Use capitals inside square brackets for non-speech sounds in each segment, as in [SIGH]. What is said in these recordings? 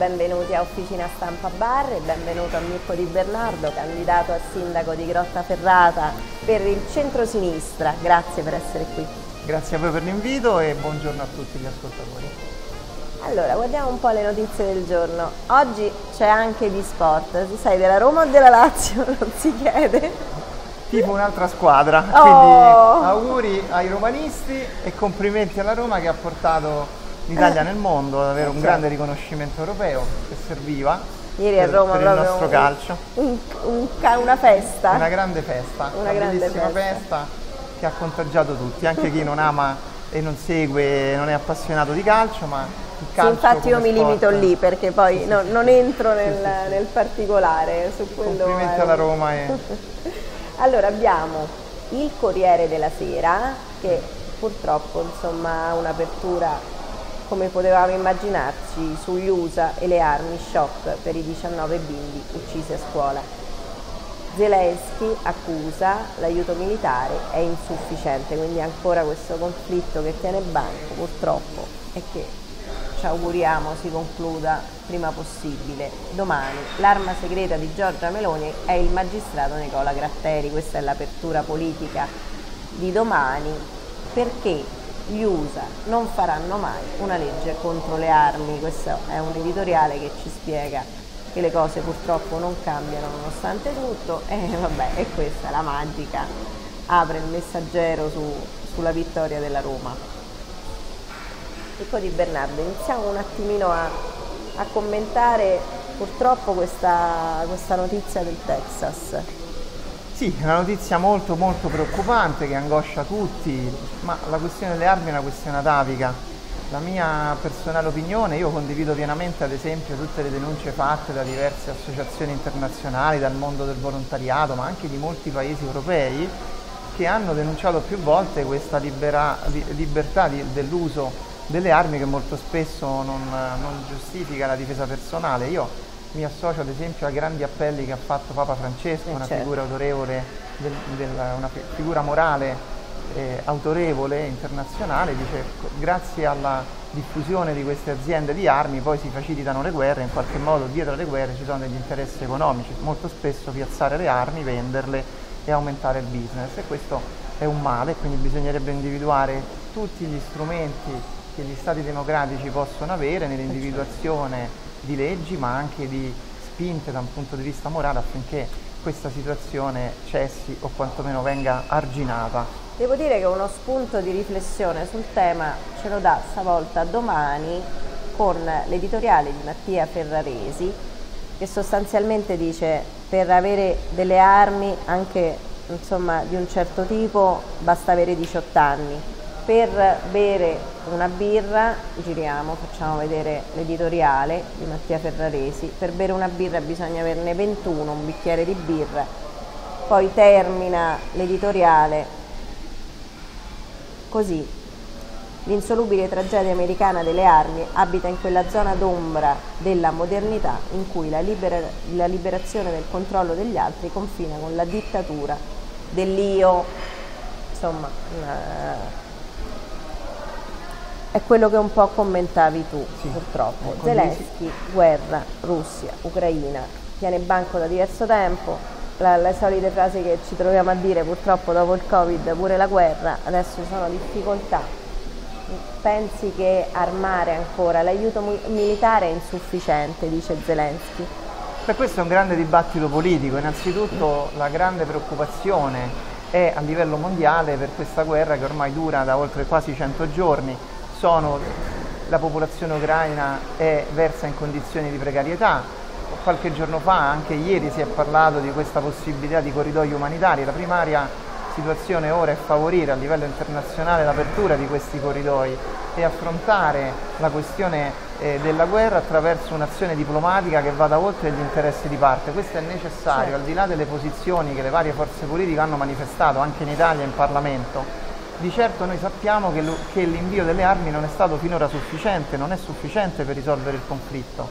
benvenuti a Officina Stampa Bar e benvenuto a Mirko Di Bernardo, candidato a sindaco di Grottaferrata per il centro-sinistra. Grazie per essere qui. Grazie a voi per l'invito e buongiorno a tutti gli ascoltatori. Allora, guardiamo un po' le notizie del giorno. Oggi c'è anche di sport. Sei della Roma o della Lazio? [LAUGHS] Non si chiede. Tipo un'altra squadra. Oh. Quindi auguri ai romanisti e complimenti alla Roma che ha portato l'Italia nel mondo ad avere un grande riconoscimento europeo che serviva Ieri per, a Roma per il nostro un- calcio. un- un una festa. Una grande festa, Una grande bellissima festa. festa che ha contagiato tutti, anche chi non ama e non segue, non è appassionato di calcio, ma il Sì, calcio infatti io mi sport- limito lì perché poi Sì, sì, no- sì. non entro nel, Sì, sì, sì. nel particolare su quello. Complimenti è alla Roma e [LAUGHS] Allora abbiamo il Corriere della Sera che purtroppo insomma ha un'apertura come potevamo immaginarci sugli USA e le armi shock per i 19 bimbi uccisi a scuola. Zelensky accusa l'aiuto militare è insufficiente, quindi ancora questo conflitto che tiene banco purtroppo e che ci auguriamo si concluda prima possibile. Domani l'arma segreta di Giorgia Meloni è il magistrato Nicola Gratteri, questa è l'apertura politica di domani perché gli USA non faranno mai una legge contro le armi, questo è un editoriale che ci spiega che le cose purtroppo non cambiano nonostante tutto [LAUGHS] e vabbè, e questa è la magica, apre il messaggero su- sulla vittoria della Roma. Enrico Di Bernardo, iniziamo un attimino a, a commentare purtroppo questa, questa notizia del Texas. Sì, è una notizia molto molto preoccupante che angoscia tutti, ma la questione delle armi è una questione atavica. La mia personale opinione, io condivido pienamente ad esempio tutte le denunce fatte da diverse associazioni internazionali, dal mondo del volontariato, ma anche di molti paesi europei, che hanno denunciato più volte questa libera- li- libertà di- dell'uso delle armi che molto spesso non, non giustifica la difesa personale. Io mi associo ad esempio ai grandi appelli che ha fatto Papa Francesco, Eh, una certo. figura autorevole, del- del- una fi- figura morale eh, autorevole internazionale, dice grazie alla diffusione di queste aziende di armi poi si facilitano le guerre, in qualche modo dietro le guerre ci sono degli interessi economici, molto spesso piazzare le armi, venderle e aumentare il business. E questo è un male, quindi bisognerebbe individuare tutti gli strumenti che gli stati democratici possono avere nell'individuazione di leggi ma anche di spinte da un punto di vista morale affinché questa situazione cessi o quantomeno venga arginata. Devo dire che uno spunto di riflessione sul tema ce lo dà stavolta domani con l'editoriale di Mattia Ferraresi che sostanzialmente dice per avere delle armi anche insomma, di un certo tipo basta avere 18 anni. Per bere una birra, giriamo, facciamo vedere l'editoriale di Mattia Ferraresi, per bere una birra bisogna averne 21, un bicchiere di birra, poi termina l'editoriale Così, l'insolubile tragedia americana delle armi abita in quella zona d'ombra della modernità in cui la, libera- la liberazione del controllo degli altri confina con la dittatura dell'io. Insomma, eh, è quello che un po' commentavi tu, Sì, purtroppo. condivisi- Zelensky, guerra, Russia, Ucraina, tiene banco da diverso tempo, la- le solite frasi che ci troviamo a dire purtroppo dopo il Covid, pure la guerra, adesso ci sono difficoltà. Pensi che armare ancora l'aiuto militare è insufficiente, dice Zelensky? Beh, questo è un grande dibattito politico. Innanzitutto la grande preoccupazione è a livello mondiale per questa guerra che ormai dura da oltre quasi 100 giorni. Sono- la popolazione ucraina è versa in condizioni di precarietà. Qualche giorno fa, anche ieri, si è parlato di questa possibilità di corridoi umanitari. La primaria situazione ora è favorire a livello internazionale l'apertura di questi corridoi e affrontare la questione eh, della guerra attraverso un'azione diplomatica che vada oltre gli interessi di parte. Questo è necessario, Certo. al di là delle posizioni che le varie forze politiche hanno manifestato anche in Italia in Parlamento. Di certo noi sappiamo che, lo- che l'invio delle armi non è stato finora sufficiente, non è sufficiente per risolvere il conflitto.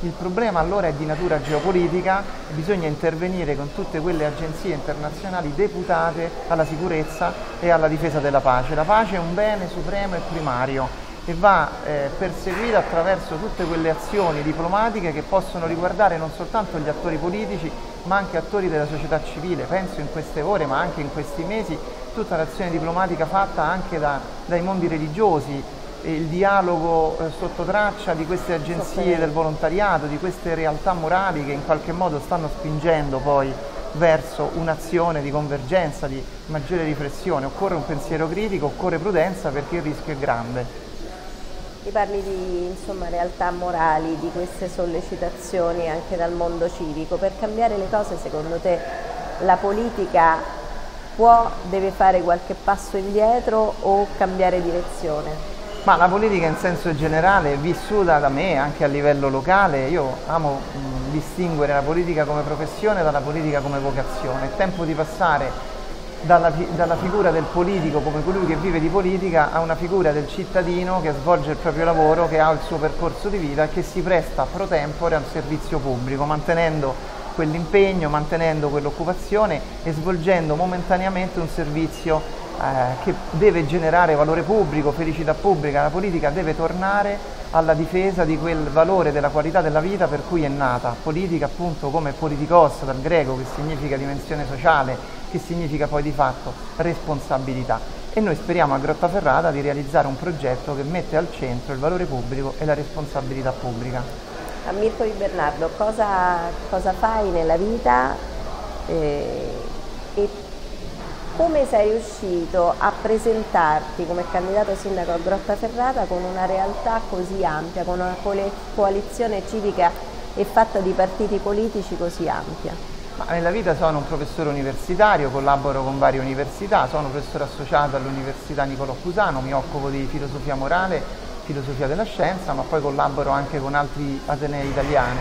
Il problema allora è di natura geopolitica, bisogna intervenire con tutte quelle agenzie internazionali deputate alla sicurezza e alla difesa della pace. La pace è un bene supremo e primario e va eh, perseguita attraverso tutte quelle azioni diplomatiche che possono riguardare non soltanto gli attori politici ma anche attori della società civile. Penso in queste ore ma anche in questi mesi tutta l'azione diplomatica fatta anche da, dai mondi religiosi, il dialogo eh, sotto traccia di queste agenzie del volontariato, di queste realtà morali che in qualche modo stanno spingendo poi verso un'azione di convergenza, di maggiore riflessione. Occorre un pensiero critico, occorre prudenza perché il rischio è grande. Mi parli di insomma, realtà morali, di queste sollecitazioni anche dal mondo civico. Per cambiare le cose, secondo te, la politica può, deve fare qualche passo indietro o cambiare direzione? Ma la politica in senso generale, vissuta da me anche a livello locale, io amo mh, distinguere la politica come professione dalla politica come vocazione. È tempo di passare dalla, dalla, figura del politico come colui che vive di politica a una figura del cittadino che svolge il proprio lavoro, che ha il suo percorso di vita e che si presta pro tempore al servizio pubblico, mantenendo quell'impegno, mantenendo quell'occupazione e svolgendo momentaneamente un servizio eh, che deve generare valore pubblico, felicità pubblica, la politica deve tornare alla difesa di quel valore della qualità della vita per cui è nata. Politica appunto come politikos dal greco che significa dimensione sociale, che significa poi di fatto responsabilità. E noi speriamo a Grottaferrata di realizzare un progetto che mette al centro il valore pubblico e la responsabilità pubblica. A Mirko Di Bernardo, cosa, cosa fai nella vita eh, e come sei riuscito a presentarti come candidato sindaco a Grottaferrata con una realtà così ampia, con una coalizione civica e fatta di partiti politici così ampia? Ma nella vita sono un professore universitario, collaboro con varie università, sono professore associato all'Università Niccolò Cusano, mi occupo di filosofia morale, filosofia della scienza, ma poi collaboro anche con altri atenei italiani.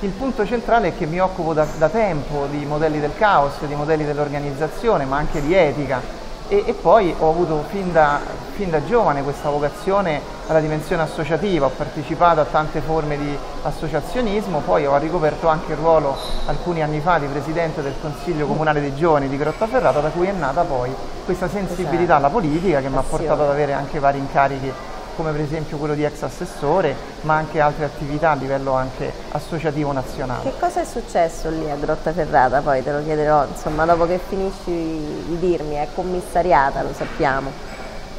Il punto centrale è che mi occupo da, da tempo di modelli del caos, di modelli dell'organizzazione, ma anche di etica e, e poi ho avuto fin da, fin da, giovane questa vocazione alla dimensione associativa, ho partecipato a tante forme di associazionismo, poi ho ricoperto anche il ruolo alcuni anni fa di Presidente del Consiglio Comunale dei Giovani di Grottaferrata, da cui è nata poi questa sensibilità alla politica che mi ha portato ad avere anche vari incarichi come per esempio quello di ex assessore, ma anche altre attività a livello anche associativo nazionale. Che cosa è successo lì a Grottaferrata? Poi te lo chiederò, insomma, dopo che finisci di dirmi, è commissariata, lo sappiamo,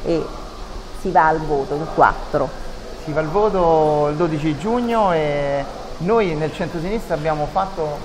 e si va al voto in quattro. Si va al voto il 12 giugno e noi nel centro-sinistra abbiamo fatto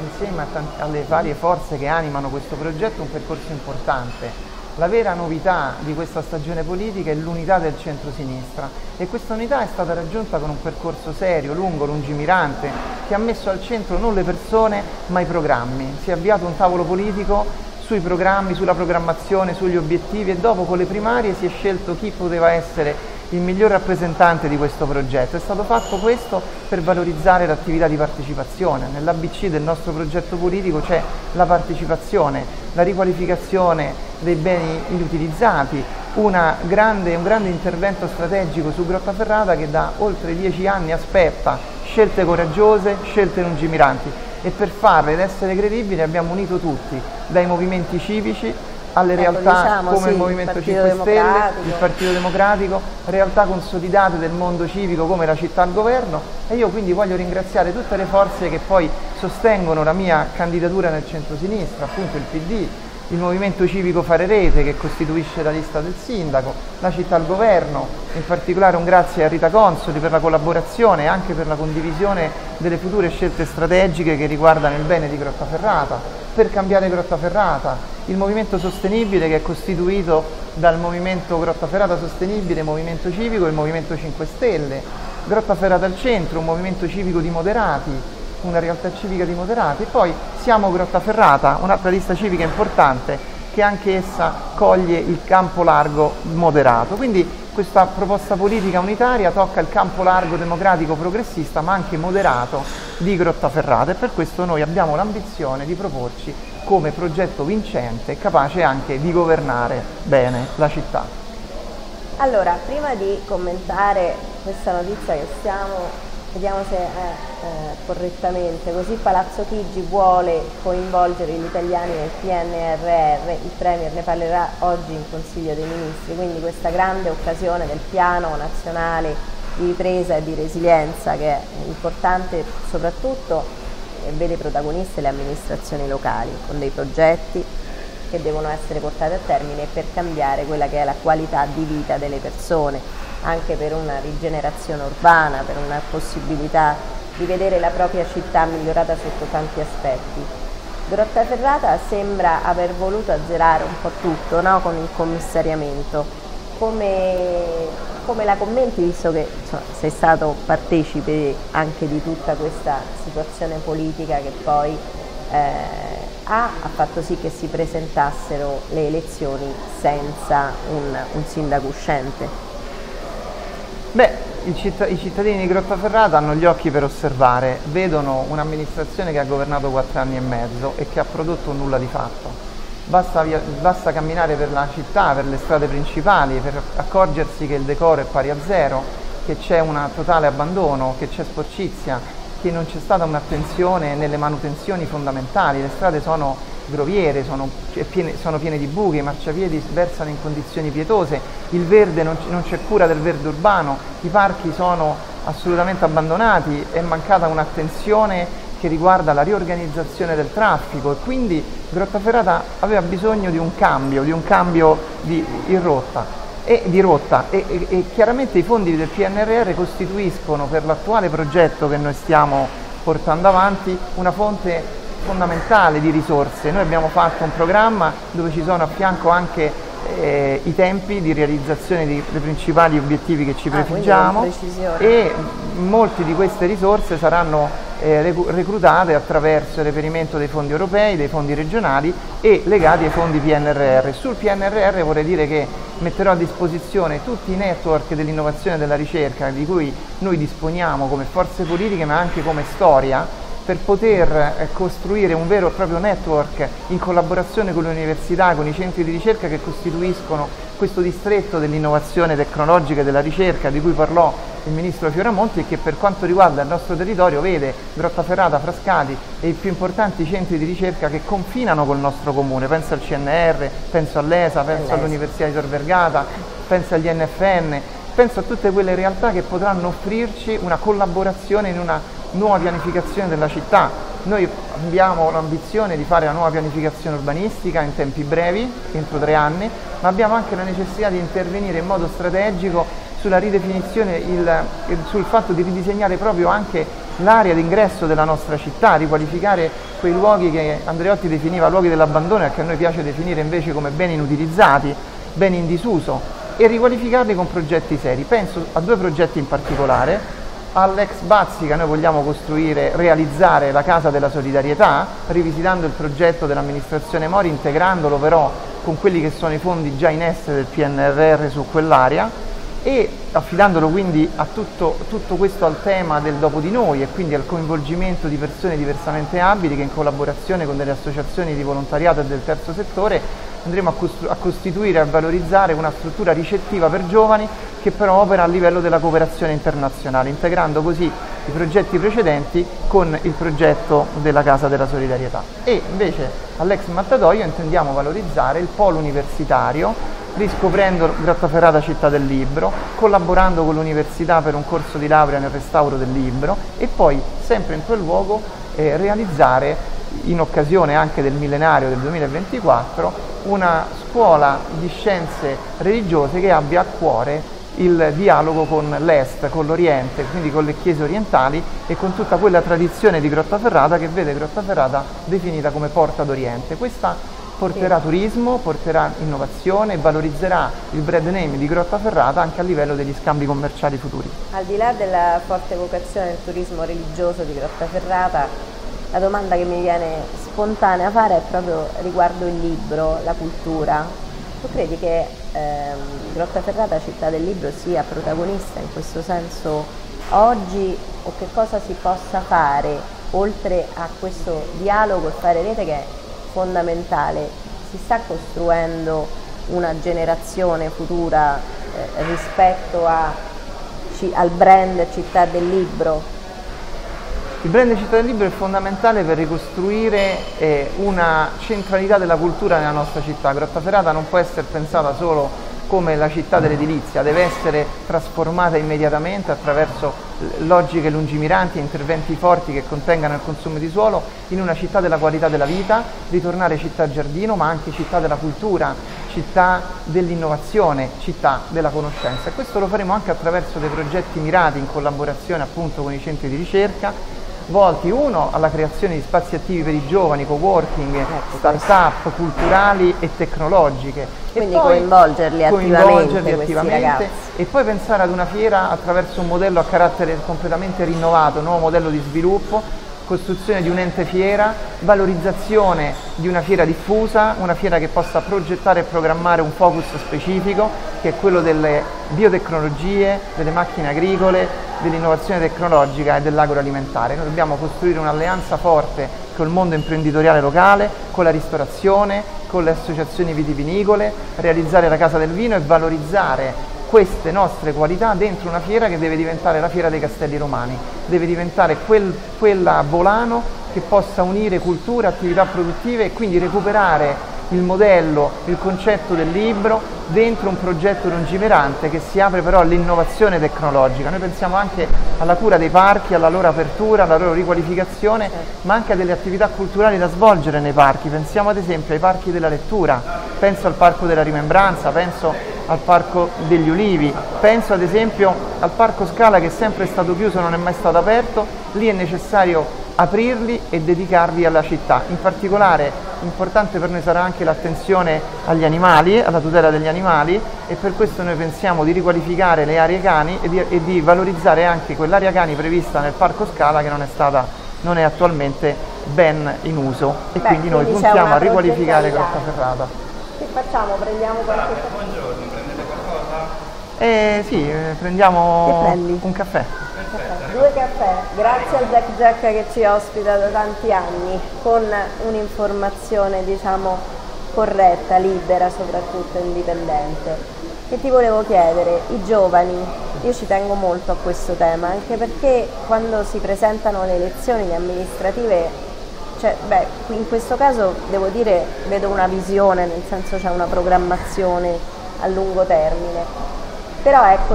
insieme alle varie forze che animano questo progetto un percorso importante la vera novità di questa stagione politica è l'unità del centro-sinistra e questa unità è stata raggiunta con un percorso serio, lungo, lungimirante, che ha messo al centro non le persone ma i programmi. Si è avviato un tavolo politico sui programmi, sulla programmazione, sugli obiettivi e dopo con le primarie si è scelto chi poteva essere il miglior rappresentante di questo progetto. È stato fatto questo per valorizzare l'attività di partecipazione. Nell'ABC del nostro progetto politico c'è la partecipazione, la riqualificazione dei beni inutilizzati, grande, un grande intervento strategico su Grottaferrata che da oltre dieci anni aspetta scelte coraggiose, scelte lungimiranti e per farle ed essere credibili abbiamo unito tutti, dai movimenti civici alle ecco, realtà diciamo, come sì, il Movimento 5 Stelle, il Partito Democratico, realtà consolidate del mondo civico come la città al governo. E io quindi voglio ringraziare tutte le forze che poi sostengono la mia candidatura nel centro-sinistra, appunto il PD, il Movimento Civico Fare Rete che costituisce la lista del sindaco, la città al governo, in particolare un grazie a Rita Consoli per la collaborazione e anche per la condivisione delle future scelte strategiche che riguardano il bene di Grottaferrata, per cambiare Grottaferrata, il Movimento Sostenibile che è costituito dal Movimento Grottaferrata Sostenibile, Movimento Civico e il Movimento 5 Stelle, Grottaferrata al Centro, un movimento civico di moderati, una realtà civica di moderati, poi siamo Grottaferrata, un'altra lista civica importante che anche essa coglie il campo largo moderato. Quindi questa proposta politica unitaria tocca il campo largo democratico progressista ma anche moderato di Grottaferrata. E per questo noi abbiamo l'ambizione di proporci come progetto vincente capace anche di governare bene la città. Allora, prima di commentare questa notizia che stiamo Vediamo se è eh, correttamente. Così Palazzo Chigi vuole coinvolgere gli italiani nel PNRR, il Premier ne parlerà oggi in Consiglio dei Ministri, quindi questa grande occasione del piano nazionale di ripresa e di resilienza che è importante soprattutto e vede protagoniste le amministrazioni locali con dei progetti che devono essere portati a termine per cambiare quella che è la qualità di vita delle persone, anche per una rigenerazione urbana, per una possibilità di vedere la propria città migliorata sotto tanti aspetti. Grottaferrata sembra aver voluto azzerare un po' tutto no? con il commissariamento. Come, come, la commenti visto che insomma, sei stato partecipe anche di tutta questa situazione politica che poi eh, ha, ha fatto sì che si presentassero le elezioni senza un, un sindaco uscente? Beh, i cittadini di Grottaferrata hanno gli occhi per osservare, vedono un'amministrazione che ha governato quattro anni e mezzo e che ha prodotto nulla di fatto. Basta, basta, camminare per la città, per le strade principali, per accorgersi che il decoro è pari a zero, che c'è un totale abbandono, che c'è sporcizia, che non c'è stata un'attenzione nelle manutenzioni fondamentali, le strade sono groviere, sono piene, sono piene di buche, i marciapiedi versano in condizioni pietose, il verde non, non c'è cura del verde urbano, i parchi sono assolutamente abbandonati, è mancata un'attenzione che riguarda la riorganizzazione del traffico e quindi Grottaferrata aveva bisogno di un cambio, di un cambio di, in rotta e di rotta e, e, e, chiaramente i fondi del PNRR costituiscono per l'attuale progetto che noi stiamo portando avanti una fonte fondamentale di risorse. Noi abbiamo fatto un programma dove ci sono a fianco anche eh, i tempi di realizzazione dei, principali obiettivi che ci ah, prefiggiamo e molti di queste risorse saranno eh, reclutate attraverso il reperimento dei fondi europei, dei fondi regionali e legati ai fondi PNRR. Sul PNRR vorrei dire che metterò a disposizione tutti i network dell'innovazione e della ricerca di cui noi disponiamo come forze politiche ma anche come storia per poter eh, costruire un vero e proprio network in collaborazione con le università, con i centri di ricerca che costituiscono questo distretto dell'innovazione tecnologica e della ricerca di cui parlò il ministro Fioramonti e che per quanto riguarda il nostro territorio vede Grottaferrata, Frascati e i più importanti centri di ricerca che confinano col nostro comune, penso al CNR, penso all'ESA, penso all'Università di Tor Vergata, penso agli NFN, penso a tutte quelle realtà che potranno offrirci una collaborazione in una nuova pianificazione della città. Noi abbiamo l'ambizione di fare la nuova pianificazione urbanistica in tempi brevi, entro tre anni, ma abbiamo anche la necessità di intervenire in modo strategico sulla ridefinizione, il, sul fatto di ridisegnare proprio anche l'area d'ingresso della nostra città, riqualificare quei luoghi che Andreotti definiva luoghi dell'abbandono e che a noi piace definire invece come beni inutilizzati, beni in disuso e riqualificarli con progetti seri. Penso a due progetti in particolare, All'ex Bazzica. Noi vogliamo costruire, realizzare la Casa della Solidarietà, rivisitando il progetto dell'amministrazione Mori, integrandolo però con quelli che sono i fondi già in essere del PNRR su quell'area e affidandolo quindi a tutto, tutto, questo al tema del dopo di noi e quindi al coinvolgimento di persone diversamente abili che in collaborazione con delle associazioni di volontariato e del terzo settore andremo a, costru- a costituire e a valorizzare una struttura ricettiva per giovani che però opera a livello della cooperazione internazionale, integrando così i progetti precedenti con il progetto della Casa della Solidarietà. E invece all'ex Mattatoio intendiamo valorizzare il polo universitario riscoprendo Grottaferrata Città del Libro, collaborando con l'università per un corso di laurea nel restauro del libro e poi sempre in quel luogo eh, realizzare in occasione anche del millenario del 2024 una scuola di scienze religiose che abbia a cuore il dialogo con l'Est, con l'Oriente, quindi con le chiese orientali e con tutta quella tradizione di Grottaferrata che vede Grottaferrata definita come porta d'Oriente. Questa porterà turismo, porterà innovazione e valorizzerà il brand name di Grottaferrata anche a livello degli scambi commerciali futuri. Al di là della forte vocazione del turismo religioso di Grottaferrata, la domanda che mi viene spontanea a fare è proprio riguardo il libro, la cultura. Tu credi che ehm, Grottaferrata, città del libro, sia protagonista in questo senso oggi o che cosa si possa fare oltre a questo dialogo e fare rete che è fondamentale. Si sta costruendo una generazione futura eh, rispetto a, al brand città del libro? Il brand Città del Libro è fondamentale per ricostruire eh, una centralità della cultura nella nostra città. Grottaferrata non può essere pensata solo come la città dell'edilizia, deve essere trasformata immediatamente attraverso logiche lungimiranti e interventi forti che contengano il consumo di suolo in una città della qualità della vita, ritornare città giardino ma anche città della cultura, città dell'innovazione, città della conoscenza. E questo lo faremo anche attraverso dei progetti mirati in collaborazione appunto con i centri di ricerca volti uno alla creazione di spazi attivi per i giovani, co-working, ecco, start-up culturali e tecnologiche. Quindi e coinvolgerli, coinvolgerli attivamente, e poi pensare ad una fiera attraverso un modello a carattere completamente rinnovato, un nuovo modello di sviluppo costruzione di un ente fiera, valorizzazione di una fiera diffusa, una fiera che possa progettare e programmare un focus specifico che è quello delle biotecnologie, delle macchine agricole, dell'innovazione tecnologica e dell'agroalimentare. Noi dobbiamo costruire un'alleanza forte con il mondo imprenditoriale locale, con la ristorazione, con le associazioni vitivinicole, realizzare la Casa del Vino e valorizzare queste nostre qualità dentro una fiera che deve diventare la fiera dei castelli romani, deve diventare quel, quella volano che possa unire cultura, attività produttive e quindi recuperare il modello, il concetto del libro dentro un progetto lungimirante che si apre però all'innovazione tecnologica. Noi pensiamo anche alla cura dei parchi, alla loro apertura, alla loro riqualificazione, ma anche a delle attività culturali da svolgere nei parchi. Pensiamo ad esempio ai parchi della lettura, penso al Parco della Rimembranza, penso al Parco degli Ulivi, penso ad esempio al Parco Scala che è sempre stato chiuso, non è mai stato aperto, lì è necessario aprirli e dedicarli alla città. In particolare importante per noi sarà anche l'attenzione agli animali, alla tutela degli animali e per questo noi pensiamo di riqualificare le aree cani e di, e di valorizzare anche quell'area cani prevista nel Parco Scala che non è, stata, non è attualmente ben in uso e Beh, quindi noi puntiamo a riqualificare Grotta Ferrata. Che facciamo? Prendiamo qualche? Buongiorno? Eh sì, eh, prendiamo un caffè. Due caffè, grazie al Jack Jack che ci ospita da tanti anni, con un'informazione diciamo corretta, libera, soprattutto indipendente. Che ti volevo chiedere, i giovani, io ci tengo molto a questo tema, anche perché quando si presentano le elezioni amministrative cioè, beh, in questo caso devo dire vedo una visione, nel senso c'è una programmazione a lungo termine. Però ecco,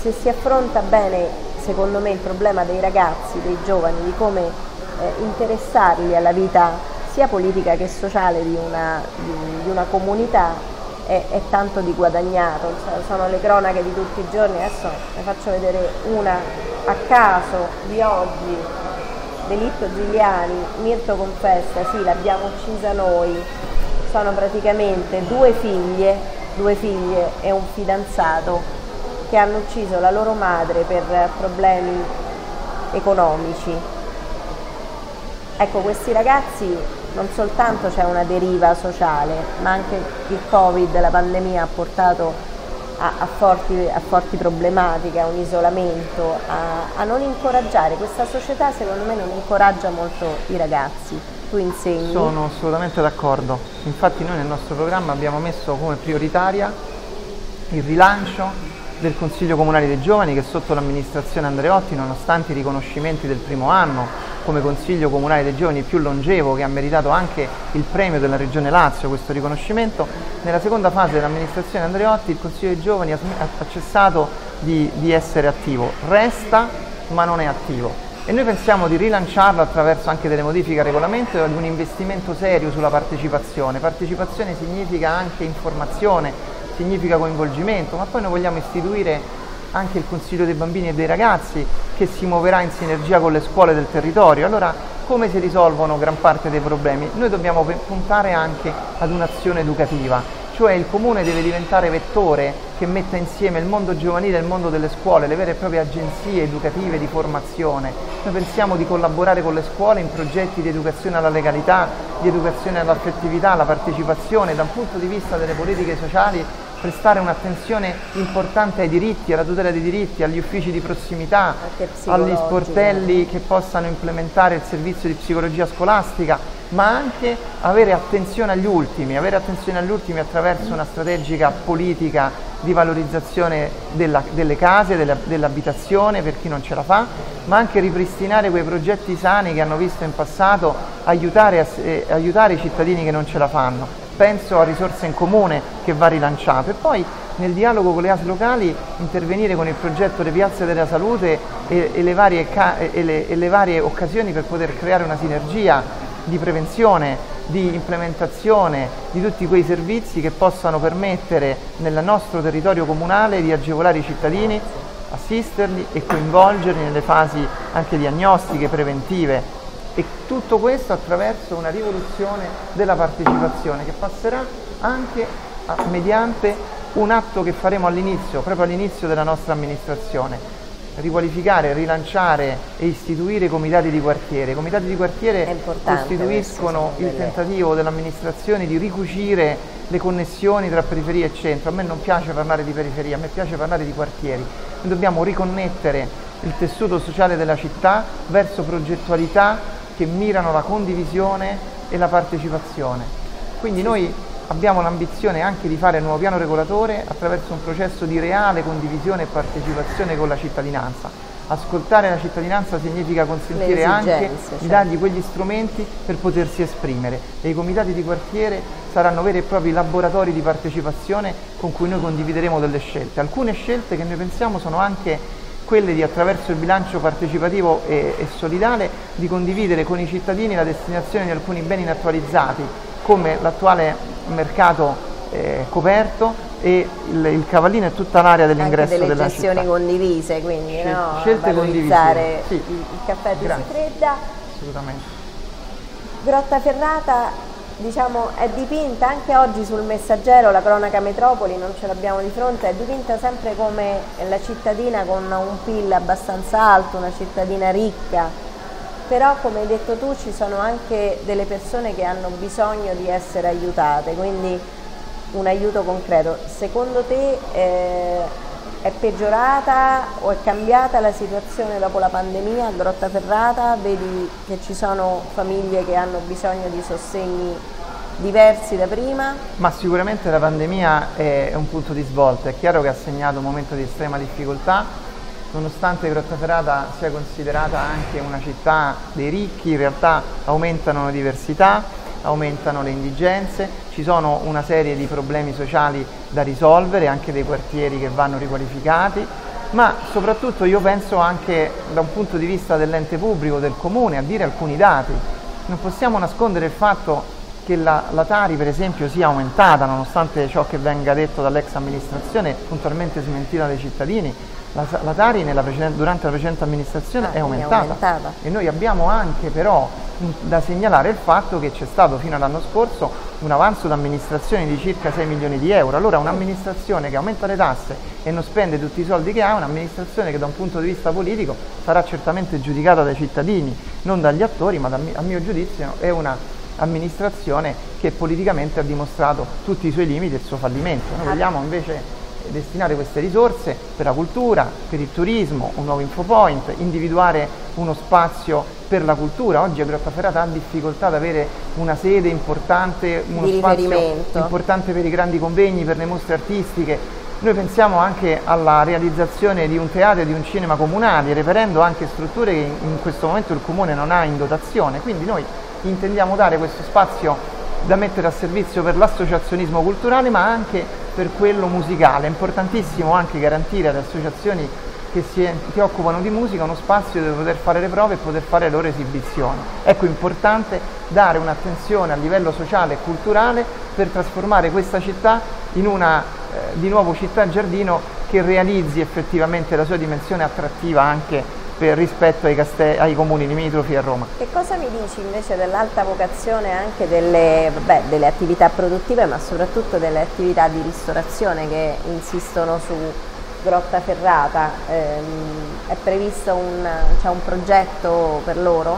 se si affronta bene, secondo me, il problema dei ragazzi, dei giovani, di come eh, interessarli alla vita sia politica che sociale di una, di, di una comunità, è, è, tanto di guadagnato. Sono le cronache di tutti i giorni, adesso ne faccio vedere una a caso di oggi. Delitto Giuliani, Mirto confessa, sì l'abbiamo uccisa noi, sono praticamente due figlie, due figlie e un fidanzato che hanno ucciso la loro madre per problemi economici. Ecco, questi ragazzi non soltanto c'è una deriva sociale, ma anche il Covid, la pandemia ha portato a, a, forti, a forti, problematiche, a un isolamento, a, a, non incoraggiare. Questa società secondo me non incoraggia molto i ragazzi. Tu insegni? Sono assolutamente d'accordo. Infatti noi nel nostro programma abbiamo messo come prioritaria il rilancio del Consiglio Comunale dei Giovani che sotto l'amministrazione Andreotti, nonostante i riconoscimenti del primo anno, come Consiglio Comunale dei Giovani più longevo che ha meritato anche il premio della Regione Lazio, questo riconoscimento, nella seconda fase dell'amministrazione Andreotti il Consiglio dei Giovani ha, cessato di, di essere attivo, resta ma non è attivo. E noi pensiamo di rilanciarlo attraverso anche delle modifiche al regolamento e ad un investimento serio sulla partecipazione. Partecipazione significa anche informazione, significa coinvolgimento, ma poi noi vogliamo istituire anche il Consiglio dei bambini e dei ragazzi che si muoverà in sinergia con le scuole del territorio. Allora come si risolvono gran parte dei problemi? Noi dobbiamo puntare anche ad un'azione educativa, cioè il comune deve diventare vettore che metta insieme il mondo giovanile e il mondo delle scuole, le vere e proprie agenzie educative di formazione. Noi pensiamo di collaborare con le scuole in progetti di educazione alla legalità, di educazione all'affettività, alla partecipazione, da un punto di vista delle politiche sociali prestare un'attenzione importante ai diritti, alla tutela dei diritti, agli uffici di prossimità, agli sportelli che possano implementare il servizio di psicologia scolastica. ma anche avere attenzione agli ultimi, avere attenzione agli ultimi attraverso una strategica politica di valorizzazione della, delle case, della, dell'abitazione per chi non ce la fa, ma anche ripristinare quei progetti sani che hanno visto in passato aiutare, eh, aiutare i cittadini che non ce la fanno. Penso a risorse in comune che va rilanciato. E poi nel dialogo con le AS locali intervenire con il progetto Le Piazze della Salute e, e, le, varie, e, le, e le varie occasioni per poter creare una sinergia di prevenzione, di implementazione di tutti quei servizi che possano permettere nel nostro territorio comunale di agevolare i cittadini, assisterli e coinvolgerli nelle fasi anche diagnostiche, preventive e tutto questo attraverso una rivoluzione della partecipazione che passerà anche mediante un atto che faremo all'inizio, proprio all'inizio della nostra amministrazione, riqualificare, rilanciare e istituire comitati di quartiere. I comitati di quartiere costituiscono il tentativo dell'amministrazione di ricucire le connessioni tra periferia e centro. A me non piace parlare di periferia, a me piace parlare di quartieri. Noi dobbiamo riconnettere il tessuto sociale della città verso progettualità che mirano la condivisione e la partecipazione. Quindi noi abbiamo l'ambizione anche di fare il nuovo piano regolatore attraverso un processo di reale condivisione e partecipazione con la cittadinanza. Ascoltare la cittadinanza significa consentire anche certo. di dargli quegli strumenti per potersi esprimere e i comitati di quartiere saranno veri e propri laboratori di partecipazione con cui noi condivideremo delle scelte. Alcune scelte che noi pensiamo sono anche quelle di attraverso il bilancio partecipativo e, e solidale di condividere con i cittadini la destinazione di alcuni beni inattualizzati come l'attuale mercato eh, coperto e il, il, cavallino è tutta l'area dell'ingresso della città. delle gestioni condivise, quindi Scel no? scelte condivise. Sì. Il, il caffè di Fredda. Assolutamente. Grotta Ferrata diciamo, è dipinta anche oggi sul messaggero, la cronaca metropoli, non ce l'abbiamo di fronte, è dipinta sempre come la cittadina con un PIL abbastanza alto, una cittadina ricca, però come hai detto tu ci sono anche delle persone che hanno bisogno di essere aiutate, quindi un aiuto concreto. Secondo te eh, è peggiorata o è cambiata la situazione dopo la pandemia a Grottaferrata? Vedi che ci sono famiglie che hanno bisogno di sostegni diversi da prima? Ma sicuramente la pandemia è un punto di svolta, è chiaro che ha segnato un momento di estrema difficoltà nonostante Grottaferrata sia considerata anche una città dei ricchi, in realtà aumentano le diversità, aumentano le indigenze, ci sono una serie di problemi sociali da risolvere, anche dei quartieri che vanno riqualificati, ma soprattutto io penso anche da un punto di vista dell'ente pubblico, del comune, a dire alcuni dati. Non possiamo nascondere il fatto che la, la, Tari per esempio sia aumentata nonostante ciò che venga detto dall'ex amministrazione puntualmente smentita dai cittadini la, la Tari durante la precedente amministrazione ah, è, aumentata. è, aumentata. e noi abbiamo anche però da segnalare il fatto che c'è stato fino all'anno scorso un avanzo d'amministrazione di circa 6 milioni di euro. Allora un'amministrazione che aumenta le tasse e non spende tutti i soldi che ha, un'amministrazione che da un punto di vista politico sarà certamente giudicata dai cittadini, non dagli attori, ma a mio giudizio è un'amministrazione che politicamente ha dimostrato tutti i suoi limiti e il suo fallimento. Noi vogliamo invece destinare queste risorse per la cultura, per il turismo, un nuovo infopoint, individuare uno spazio per la cultura. Oggi a Grottaferrata ha difficoltà ad avere una sede importante, uno spazio importante per i grandi convegni, per le mostre artistiche. Noi pensiamo anche alla realizzazione di un teatro e di un cinema comunali, reperendo anche strutture che in questo momento il Comune non ha in dotazione, quindi noi intendiamo dare questo spazio da mettere a servizio per l'associazionismo culturale ma anche per quello musicale. È importantissimo anche garantire alle associazioni che si che occupano di musica uno spazio dove poter fare le prove e poter fare le loro esibizioni. Ecco, importante dare un'attenzione a livello sociale e culturale per trasformare questa città in una eh, di nuovo città giardino che realizzi effettivamente la sua dimensione attrattiva anche per, rispetto ai, ai, comuni limitrofi a Roma. Che cosa mi dici invece dell'alta vocazione anche delle, vabbè, delle, attività produttive ma soprattutto delle attività di ristorazione che insistono su Grotta Ferrata? Ehm, è previsto un, cioè un progetto per loro?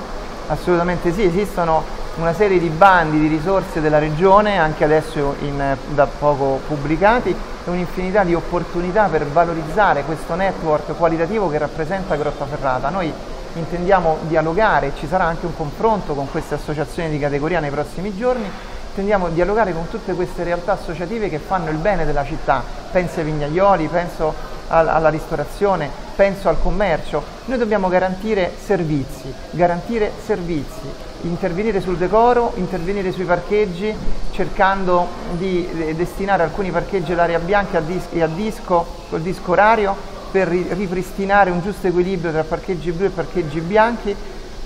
Assolutamente sì, esistono una serie di bandi di risorse della regione, anche adesso in, da poco pubblicati, e un'infinità di opportunità per valorizzare questo network qualitativo che rappresenta Grottaferrata. Noi intendiamo dialogare, ci sarà anche un confronto con queste associazioni di categoria nei prossimi giorni, intendiamo dialogare con tutte queste realtà associative che fanno il bene della città, penso ai vignaioli, penso alla ristorazione, penso al commercio, noi dobbiamo garantire servizi, garantire servizi, intervenire sul decoro, intervenire sui parcheggi, cercando di destinare alcuni parcheggi all'area bianca e a disco, col disco orario, per ripristinare un giusto equilibrio tra parcheggi blu e parcheggi bianchi,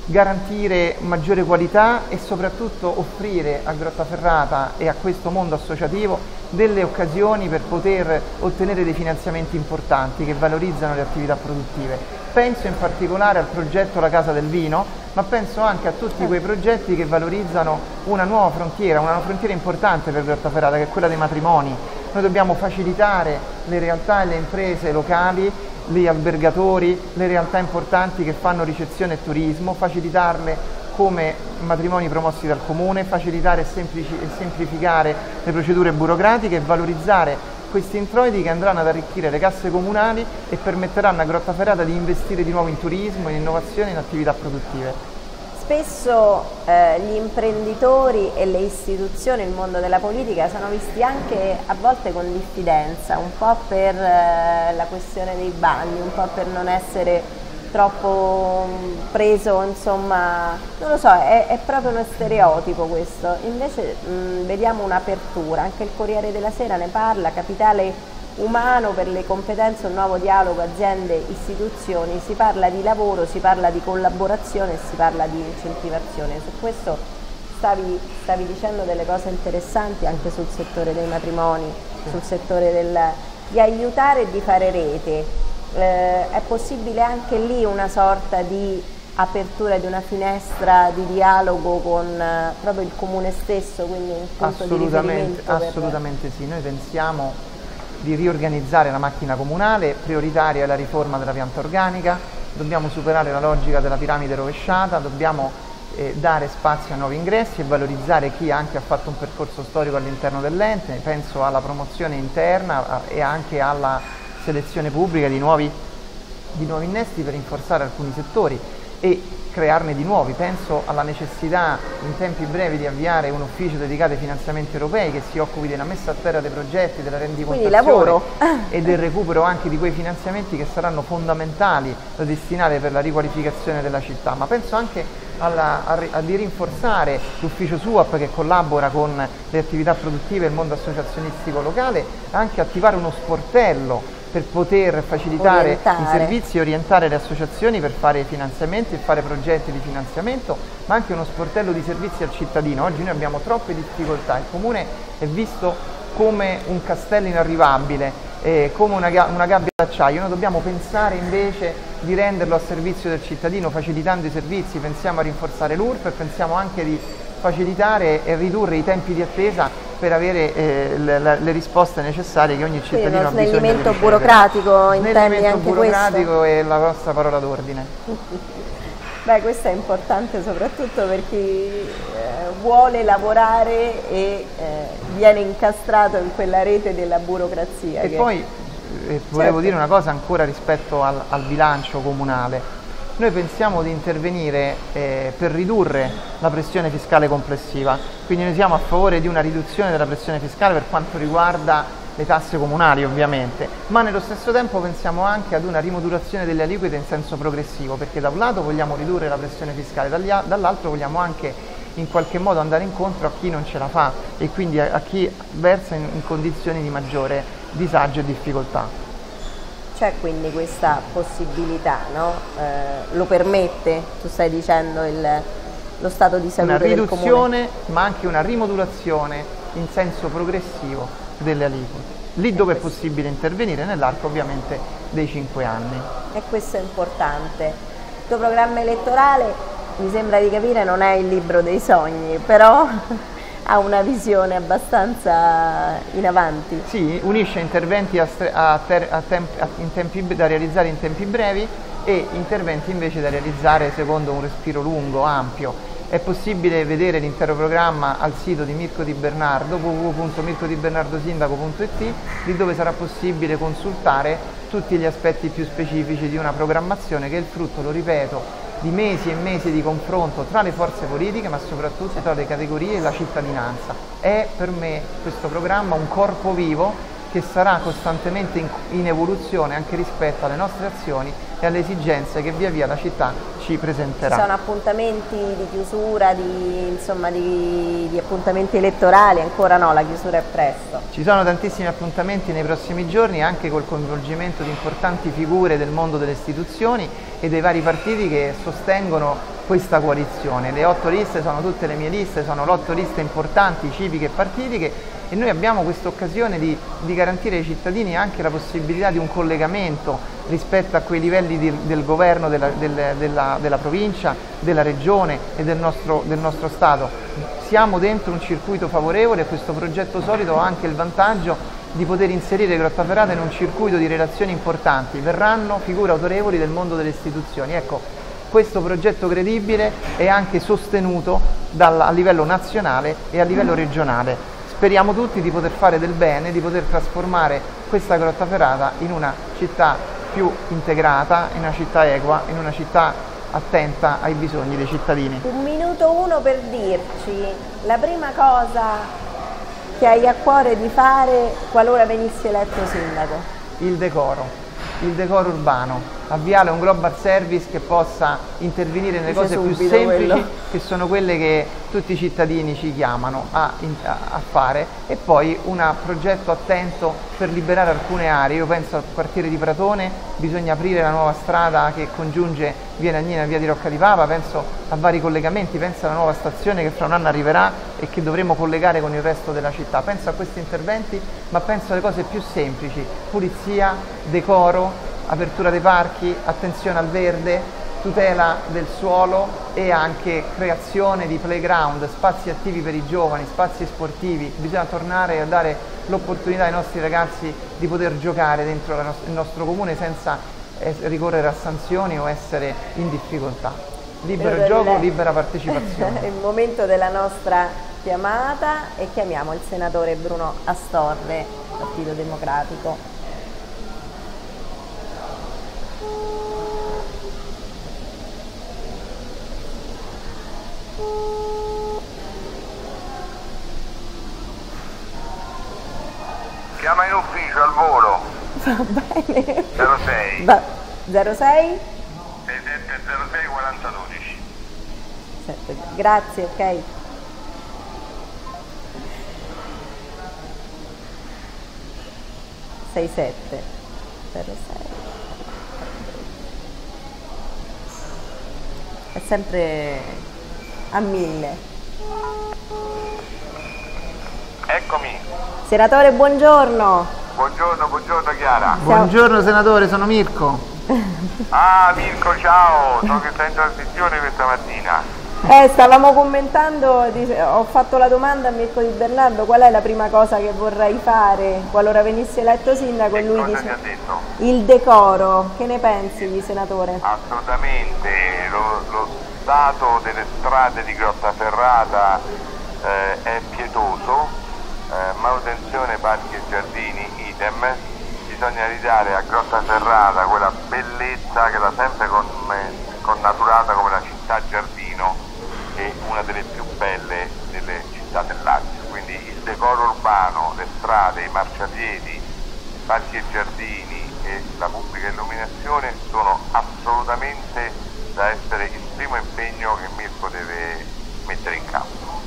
garantire maggiore qualità e soprattutto offrire a Grottaferrata e a questo mondo associativo delle occasioni per poter ottenere dei finanziamenti importanti che valorizzano le attività produttive. Penso in particolare al progetto La Casa del Vino, ma penso anche a tutti quei progetti che valorizzano una nuova frontiera, una frontiera importante per Grottaferrata che è quella dei matrimoni. Noi dobbiamo facilitare le realtà e le imprese locali gli albergatori, le realtà importanti che fanno ricezione e turismo, facilitarle come matrimoni promossi dal comune, facilitare e semplificare le procedure burocratiche e valorizzare questi introiti che andranno ad arricchire le casse comunali e permetteranno a Grottaferrata di investire di nuovo in turismo, in innovazione e in attività produttive. Spesso eh, gli imprenditori e le istituzioni, il mondo della politica sono visti anche a volte con diffidenza, un po' per eh, la questione dei bagni, un po' per non essere troppo mm, preso, insomma, non lo so, è, è proprio uno stereotipo questo. Invece mh, mm, vediamo un'apertura, anche il Corriere della Sera ne parla, Capitale umano per le competenze, un nuovo dialogo aziende-istituzioni, si parla di lavoro, si parla di collaborazione si parla di incentivazione. Su questo stavi, stavi dicendo delle cose interessanti anche sul settore dei matrimoni, sul settore del, di aiutare e di fare rete. Eh, è possibile anche lì una sorta di apertura di una finestra di dialogo con eh, proprio il comune stesso, quindi un punto assolutamente? Assolutamente per... sì, noi pensiamo di riorganizzare la macchina comunale, prioritaria è la riforma della pianta organica, dobbiamo superare la logica della piramide rovesciata, dobbiamo eh, dare spazio a nuovi ingressi e valorizzare chi anche ha fatto un percorso storico all'interno dell'ente, penso alla promozione interna e anche alla selezione pubblica di nuovi, di nuovi innesti per rinforzare alcuni settori e crearne di nuovi. Penso alla necessità in tempi brevi di avviare un ufficio dedicato ai finanziamenti europei che si occupi della messa a terra dei progetti, della rendicontazione [LAUGHS] e del recupero anche di quei finanziamenti che saranno fondamentali da destinare per la riqualificazione della città. Ma penso anche alla, a, a, di rinforzare l'ufficio SUAP che collabora con le attività produttive e il mondo associazionistico locale, anche attivare uno sportello per poter facilitare orientare. i servizi e orientare le associazioni per fare finanziamenti e fare progetti di finanziamento, ma anche uno sportello di servizi al cittadino. Oggi noi abbiamo troppe difficoltà, il comune è visto come un castello inarrivabile, eh, come una, una gabbia d'acciaio, noi dobbiamo pensare invece di renderlo a servizio del cittadino facilitando i servizi, pensiamo a rinforzare l'URP e pensiamo anche di facilitare e ridurre i tempi di attesa per avere eh, le, le, risposte necessarie che ogni cittadino Quindi, ha bisogno di ricevere. burocratico intendi anche burocratico questo? è la nostra parola d'ordine. [LAUGHS] Beh, questo è importante soprattutto per chi eh, vuole lavorare e eh, viene incastrato in quella rete della burocrazia. E poi eh, volevo certo. dire una cosa ancora rispetto al, al bilancio comunale noi pensiamo di intervenire eh, per ridurre la pressione fiscale complessiva, quindi noi siamo a favore di una riduzione della pressione fiscale per quanto riguarda le tasse comunali ovviamente, ma nello stesso tempo pensiamo anche ad una rimodulazione delle aliquote in senso progressivo, perché da un lato vogliamo ridurre la pressione fiscale, dall'altro vogliamo anche in qualche modo andare incontro a chi non ce la fa e quindi a, chi versa in, in condizioni di maggiore disagio e difficoltà. C'è quindi questa possibilità, no? eh, lo permette, tu stai dicendo, il, lo stato di salute Una riduzione ma anche una rimodulazione in senso progressivo delle aliquote, lì dove è possibile intervenire nell'arco ovviamente dei cinque anni. E questo è importante. Il tuo programma elettorale, mi sembra di capire, non è il libro dei sogni, però [LAUGHS] ha una visione abbastanza in avanti. Sì, unisce interventi a, a temp, tempi, da realizzare in tempi brevi e interventi invece da realizzare secondo un respiro lungo, ampio. È possibile vedere l'intero programma al sito di Mirko Di Bernardo, www.mircodibernardosindaco.it, di dove sarà possibile consultare tutti gli aspetti più specifici di una programmazione che è il frutto, lo ripeto, di mesi e mesi di confronto tra le forze politiche, ma soprattutto tra le categorie e la cittadinanza. È per me questo programma un corpo vivo che sarà costantemente in, in, evoluzione anche rispetto alle nostre azioni e alle esigenze che via via la città ci presenterà. Ci sono appuntamenti di chiusura, di, insomma, di, di appuntamenti elettorali? Ancora no, la chiusura è presto. Ci sono tantissimi appuntamenti nei prossimi giorni anche col coinvolgimento di importanti figure del mondo delle istituzioni e dei vari partiti che sostengono questa coalizione. Le otto liste sono tutte le mie liste, sono otto liste importanti, civiche e partitiche e noi abbiamo questa occasione di, di, garantire ai cittadini anche la possibilità di un collegamento rispetto a quei livelli di, del governo della, del, della, della, provincia, della regione e del nostro, del nostro Stato. Siamo dentro un circuito favorevole e questo progetto solido ha anche il vantaggio di poter inserire Grottaferrata in un circuito di relazioni importanti. Verranno figure autorevoli del mondo delle istituzioni. Ecco, questo progetto credibile è anche sostenuto dal, a livello nazionale e a livello regionale speriamo tutti di poter fare del bene, di poter trasformare questa Grottaferrata in una città più integrata, in una città equa, in una città attenta ai bisogni dei cittadini. Un minuto uno per dirci la prima cosa che hai a cuore di fare qualora venissi eletto sindaco. Il decoro, il decoro urbano, avviare un global service che possa intervenire nelle cose più semplici quello. che sono quelle che tutti i cittadini ci chiamano a, a, fare. E poi un progetto attento per liberare alcune aree, io penso al quartiere di Pratone, bisogna aprire la nuova strada che congiunge via Nagnina e via di Rocca di Papa, penso a vari collegamenti, penso alla nuova stazione che fra un anno arriverà e che dovremo collegare con il resto della città, penso a questi interventi ma penso alle cose più semplici, pulizia, decoro, apertura dei parchi, attenzione al verde, tutela del suolo e anche creazione di playground, spazi attivi per i giovani, spazi sportivi. Bisogna tornare a dare l'opportunità ai nostri ragazzi di poter giocare dentro il nostro comune senza ricorrere a sanzioni o essere in difficoltà. Libero gioco, libera [LAUGHS] partecipazione. È il momento della nostra chiamata e chiamiamo il senatore Bruno Astorre, Partito Democratico. Chiama in ufficio al volo. Va bene. 06. Va, 06? 6706 4012. Grazie, ok. Sei sette zero sei è sempre a mille eccomi Senatore, buongiorno. Buongiorno, buongiorno Chiara. Buongiorno senatore, sono Mirko. [LAUGHS] ah, Mirko, ciao, so che sei in trasmissione questa mattina. Eh, stavamo commentando, ho fatto la domanda a Mirko Di Bernardo qual è la prima cosa che vorrei fare qualora venisse eletto sindaco e lui dice detto? il decoro, che ne pensi senatore? Assolutamente, lo, lo stato delle strade di Grottaferrata eh, è pietoso, eh, manutenzione parchi e giardini idem bisogna ridare a Grotta Serrata quella bellezza che l'ha sempre connaturata come la città giardino e una delle più belle delle città del Lazio. Quindi il decoro urbano, le strade, i marciapiedi parchi e giardini e la pubblica illuminazione sono assolutamente da essere il primo impegno che Mirko deve mettere in campo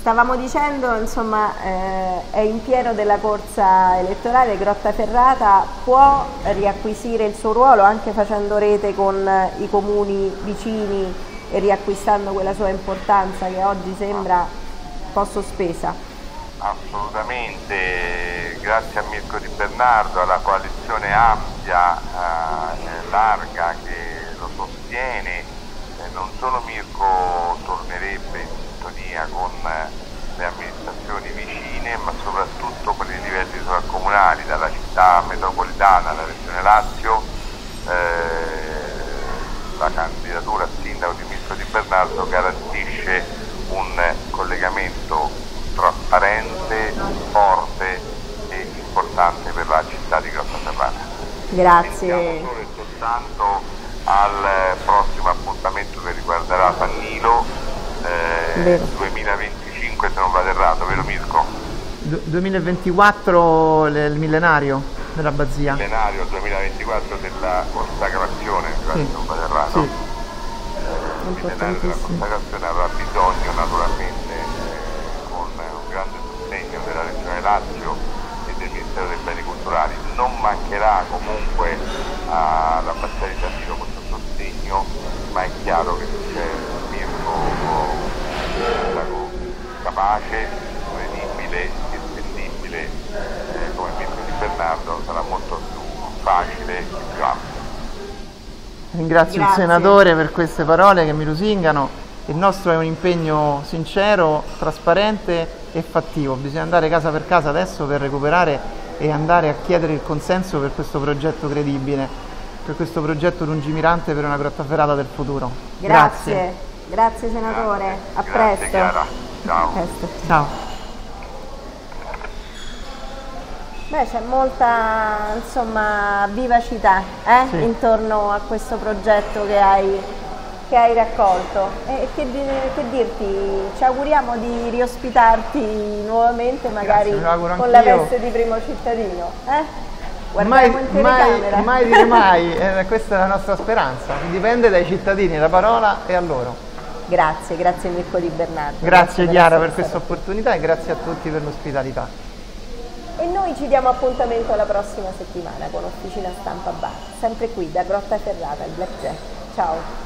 Stavamo dicendo, insomma, eh, è in pieno della corsa elettorale, Grottaferrata può riacquisire il suo ruolo anche facendo rete con i comuni vicini e riacquistando quella sua importanza che oggi sembra un po' sospesa? Assolutamente, grazie a Mirko Di Bernardo, alla coalizione ampia, eh, larga che sostiene, eh, non solo Mirko tornerebbe in sintonia con le amministrazioni vicine ma soprattutto per i livelli sovracomunali, dalla città metropolitana alla regione Lazio, eh, la candidatura a sindaco di Mirko Di Bernardo garantisce un collegamento trasparente, forte e importante per la città di Grotta Serrata. Grazie al prossimo appuntamento che riguarderà Pannilo eh, 2025 se non vado errato, vero Mirko? 2024 il millenario dell'abbazia. Millenario 2024 della consacrazione, sì. se non vado errato. Sì. Il millenario della consacrazione avrà bisogno naturalmente eh, con un grande sostegno della Regione Lazio e del Ministero dei Beni Culturali. Non mancherà comunque sostegno, ma è chiaro che c'è Mirko capace, credibile e spendibile eh, come Mirko di Bernardo sarà molto più facile e più ampio. Ringrazio Grazie. il senatore per queste parole che mi lusingano. Il nostro è un impegno sincero, trasparente e fattivo. Bisogna andare casa per casa adesso per recuperare e andare a chiedere il consenso per questo progetto credibile, per questo progetto lungimirante per una grottaferrata del futuro. Grazie, grazie, grazie senatore, grazie. a presto. Grazie, Ciao. Ciao. Beh, c'è molta insomma, vivacità eh? sì. intorno a questo progetto che hai, che hai raccolto. E che, che, dirti, ci auguriamo di riospitarti nuovamente magari con la veste di primo cittadino. Eh? Mai, mai, mai, dire [LAUGHS] mai, eh, questa è la nostra speranza, dipende dai cittadini, la parola è a loro. Grazie, grazie Mirko Di Bernardo. Grazie, grazie Chiara per questa opportunità e grazie a tutti per l'ospitalità. E noi ci diamo appuntamento la prossima settimana con Officina Stampa Bar, sempre qui da Grotta Ferrata, il Blackjack. Ciao!